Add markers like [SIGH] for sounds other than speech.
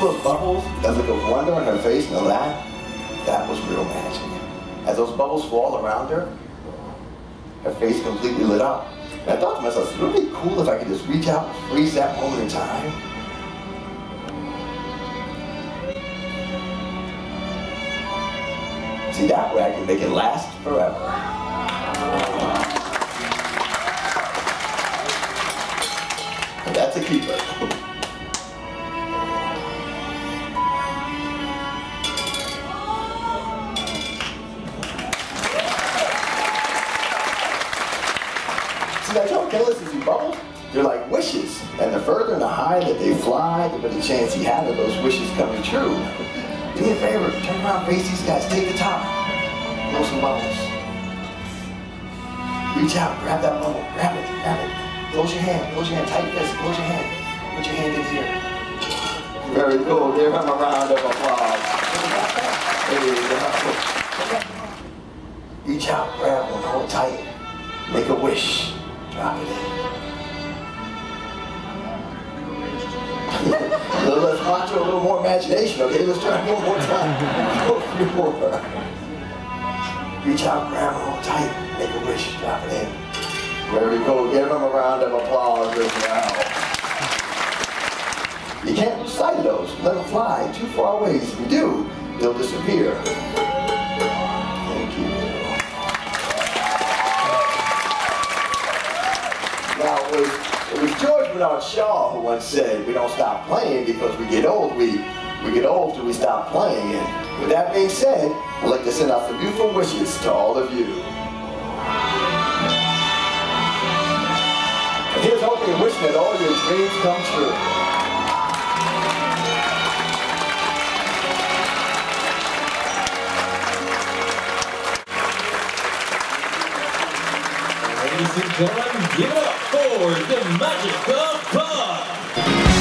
those bubbles, that look of wonder on her face, know that? That was real magic. As those bubbles fall around her, her face completely lit up. And I thought to myself, would be cool if I could just reach out and freeze that moment in time? See, that way I can make it last forever. And that's a keeper. [LAUGHS] Y'all listen to bubbles. They're like wishes. And the further and the higher that they fly, the better chance you have of those wishes coming true. Do me a favor, turn around, face these guys, take the top. Blow some bubbles. Reach out, grab that bubble, grab it, grab it. Close your hand, close your hand, tight fist, close your hand. Put your hand in here. Very cool, give him a round of applause. Reach out, grab one, hold tight. Make a wish. Drop it in. Let's watch a little more imagination, okay? Let's try one more time. Go more. Reach out, grab hold tight. Make a wish, drop it in. Very cool. Give them a round of applause as well. You can't lose sight of those. Let them fly too far away. If you do, they'll disappear. Bernard Shaw who once said, we don't stop playing because we get old. We, we get old till we stop playing. And with that being said, I'd like to send out some beautiful wishes to all of you. And here's hoping and wishing that all your dreams come true. Ladies and gentlemen, give it up for the Magic of Pop!